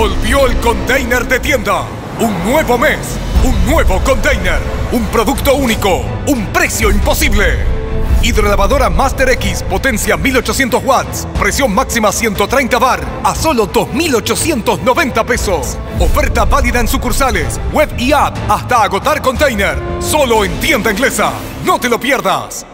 Volvió el container de tienda. Un nuevo mes, un nuevo container, un producto único, un precio imposible. Hidrolavadora Master X, potencia 1800 watts, presión máxima 130 bar, a solo 2.890 pesos. Oferta válida en sucursales, web y app hasta agotar container. Solo en tienda inglesa. No te lo pierdas.